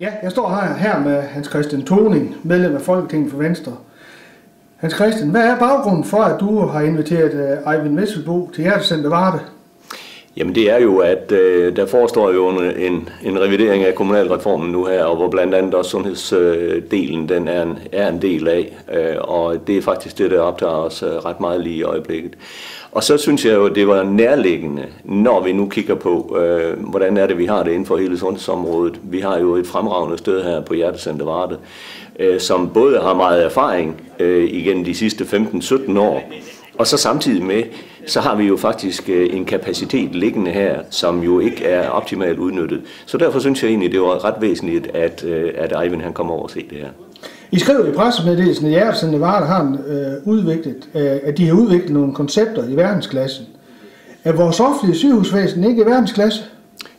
Ja, jeg står her, her med Hans Christian Toning, medlem af Folketinget for Venstre. Hans Christian, hvad er baggrunden for, at du har inviteret uh, Eivind Vesselbo til Hjertecenter Varde? Jamen det er jo, at øh, der forestår jo en, en, en revidering af kommunalreformen nu her, og hvor blandt andet også sundhedsdelen den er en, er en del af, øh, og det er faktisk det, der optager os øh, ret meget lige i øjeblikket. Og så synes jeg jo, det var nærliggende, når vi nu kigger på, øh, hvordan er det, vi har det inden for hele sundhedsområdet. Vi har jo et fremragende sted her på Hjertecenter Varde, øh, som både har meget erfaring øh, igennem de sidste 15-17 år, og så samtidig med, så har vi jo faktisk øh, en kapacitet liggende her, som jo ikke er optimalt udnyttet. Så derfor synes jeg egentlig, det var ret væsentligt, at, øh, at Ivan han kommer over og se det her. I skriver i pressemeddelelsen, at Hjertecenter Nevada har øh, udviklet, øh, at de har udviklet nogle koncepter i verdensklassen. Er vores offentlige sygehusvæsen ikke i verdensklasse?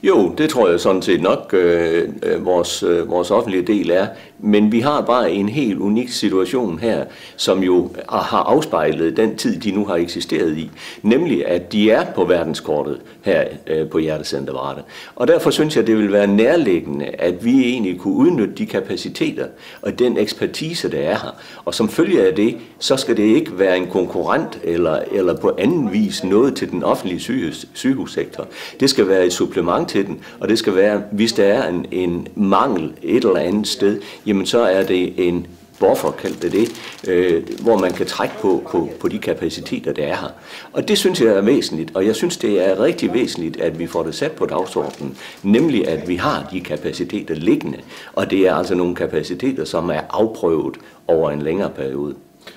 Jo, det tror jeg sådan set nok, øh, øh, vores, øh, vores offentlige del er. Men vi har bare en helt unik situation her, som jo har afspejlet den tid, de nu har eksisteret i. Nemlig, at de er på verdenskortet her øh, på Hjertecenter Varde. Og derfor synes jeg, det vil være nærliggende, at vi egentlig kunne udnytte de kapaciteter og den ekspertise, der er her. Og som følge af det, så skal det ikke være en konkurrent eller, eller på anden vis noget til den offentlige sygehus, sygehussektor. Det skal være et supplement til den, og det skal være, hvis der er en, en mangel et eller andet sted, jamen så er det en buffer, kaldte det det, øh, hvor man kan trække på, på, på de kapaciteter, der er her. Og det synes jeg er væsentligt, og jeg synes, det er rigtig væsentligt, at vi får det sat på dagsordenen, nemlig at vi har de kapaciteter liggende, og det er altså nogle kapaciteter, som er afprøvet over en længere periode.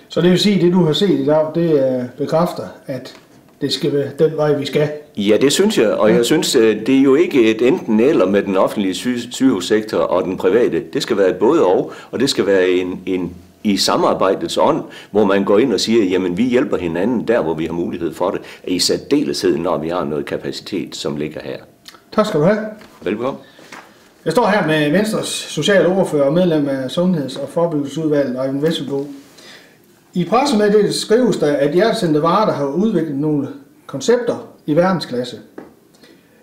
Så det vil sige, at det du har set i dag, det øh, bekræfter, at det skal være den vej, vi skal. Ja, det synes jeg, og jeg synes, det er jo ikke et enten eller med den offentlige sy- sygehussektor og den private. Det skal være et både og, og det skal være en, en i samarbejdets ånd, hvor man går ind og siger, jamen vi hjælper hinanden der, hvor vi har mulighed for det, i særdeleshed, når vi har noget kapacitet, som ligger her. Tak skal du have. Velkommen. Jeg står her med Venstres sociale ordfører og medlem af Sundheds- og Forebyggelsesudvalget, Øjvind Vesselbo. I pressemeddelelsen skrives der, at Hjertecenter Varde har udviklet nogle koncepter i verdensklasse.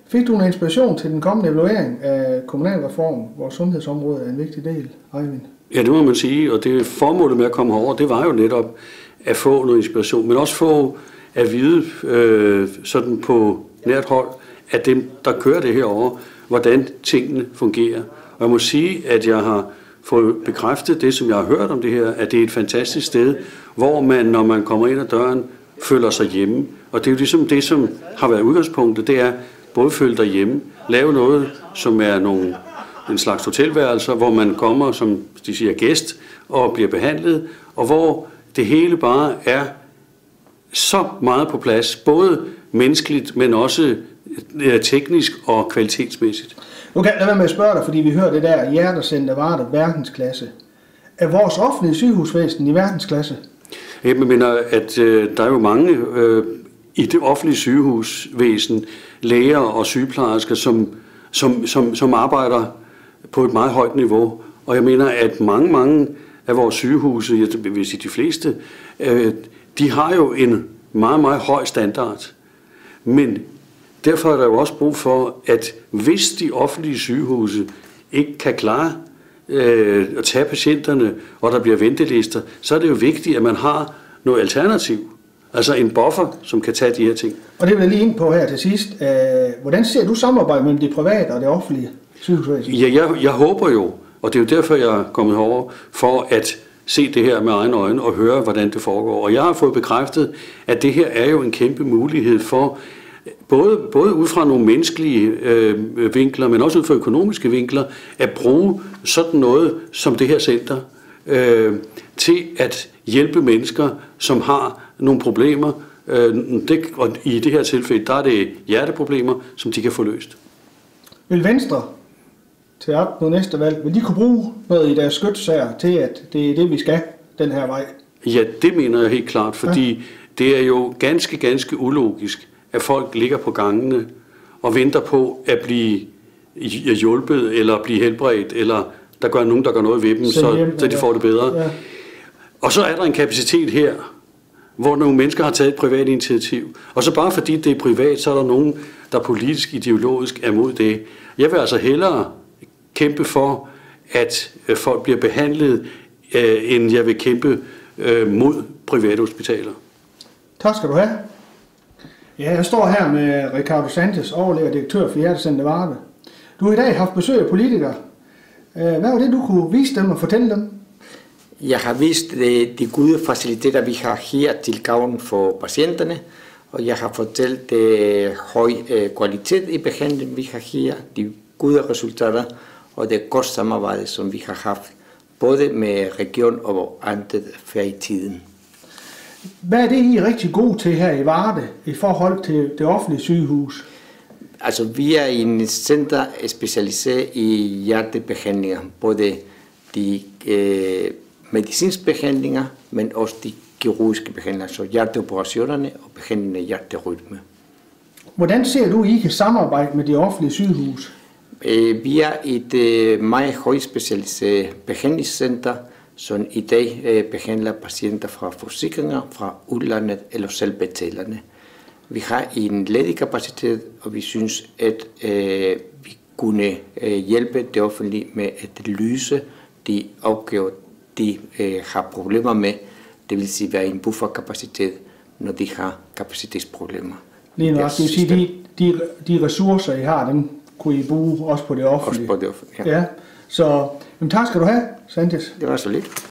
Fik du en inspiration til den kommende evaluering af kommunalreformen, hvor sundhedsområdet er en vigtig del, Eivind? Ja, det må man sige, og det formålet med at komme herover, det var jo netop at få noget inspiration, men også få at vide øh, sådan på nært hold, at dem, der kører det herover, hvordan tingene fungerer. Og jeg må sige, at jeg har fået bekræftet det, som jeg har hørt om det her, at det er et fantastisk sted, hvor man, når man kommer ind ad døren, føler sig hjemme. Og det er jo ligesom det, som har været udgangspunktet, det er både føle dig hjemme, lave noget, som er nogle, en slags hotelværelser, hvor man kommer som de siger gæst og bliver behandlet, og hvor det hele bare er så meget på plads, både menneskeligt, men også teknisk og kvalitetsmæssigt. Nu kan jeg lade være med at spørge dig, fordi vi hører det der hjertecenter var der verdensklasse. Er vores offentlige sygehusvæsen i verdensklasse? Jeg mener, at øh, der er jo mange øh, i det offentlige sygehusvæsen, læger og sygeplejersker, som, som, som, som arbejder på et meget højt niveau. Og jeg mener, at mange, mange af vores sygehuse, jeg vil sige de fleste, øh, de har jo en meget, meget høj standard. Men derfor er der jo også brug for, at hvis de offentlige sygehuse ikke kan klare øh, at tage patienterne, og der bliver ventelister, så er det jo vigtigt, at man har noget alternativ. Altså en buffer, som kan tage de her ting. Og det vil jeg lige ind på her til sidst. Hvordan ser du samarbejdet mellem det private og det offentlige sygehusvæsen? Ja, jeg, jeg håber jo, og det er jo derfor, jeg er kommet herover, for at se det her med egne øjne og høre, hvordan det foregår. Og jeg har fået bekræftet, at det her er jo en kæmpe mulighed for, både, både ud fra nogle menneskelige øh, vinkler, men også ud fra økonomiske vinkler, at bruge sådan noget som det her center øh, til at hjælpe mennesker, som har nogle problemer. Øh, det, og i det her tilfælde, der er det hjerteproblemer, som de kan få løst. Vil Venstre til op på næste valg, vil de kunne bruge noget i deres skytsager til, at det er det, vi skal den her vej? Ja, det mener jeg helt klart, fordi ja. det er jo ganske, ganske ulogisk, at folk ligger på gangene og venter på at blive hjulpet, eller blive helbredt, eller der gør nogen, der gør noget ved dem, så, hjem, så de får det bedre. Ja. Og så er der en kapacitet her, hvor nogle mennesker har taget et privat initiativ. Og så bare fordi det er privat, så er der nogen, der politisk, ideologisk er mod det. Jeg vil altså hellere kæmpe for, at øh, folk bliver behandlet, øh, end jeg vil kæmpe øh, mod private hospitaler. Tak skal du have. Ja, jeg står her med Ricardo Santos, overlæger direktør for Hjertecenter Varde. Du har i dag haft besøg af politikere. Øh, hvad var det, du kunne vise dem og fortælle dem? Jeg har vist de, de gode faciliteter, vi har her til gavn for patienterne, og jeg har fortalt det høj kvalitet i behandlingen, vi har her, de gode resultater og det godt samarbejde, som vi har haft, både med region og andet før i tiden. Hvad er det, I er rigtig gode til her i Varde i forhold til det offentlige sygehus? Altså, vi er i en center specialiseret i hjertebehandlinger, både de øh, medicinske behandlinger, men også de kirurgiske behandlinger, så hjerteoperationerne og behandlingen af hjerterytme. Hvordan ser du, I kan samarbejde med de offentlige sygehus? Øh, Vi er et øh, meget højt specialiseret behandlingscenter, som i dag øh, behandler patienter fra forsikringer, fra udlandet eller selvbetalende. Vi har en ledig kapacitet, og vi synes, at øh, vi kunne øh, hjælpe det offentlige med at løse de opgaver, de øh, har problemer med. Det vil sige være en bufferkapacitet, når de har kapacitetsproblemer. Lige Deres det vil sige, de, de, de ressourcer, I har, dem kunne I bruge også på det offentlige. Også på det offentlige, ja. ja. Så jamen, tak skal du have, Santis. Det var så lidt.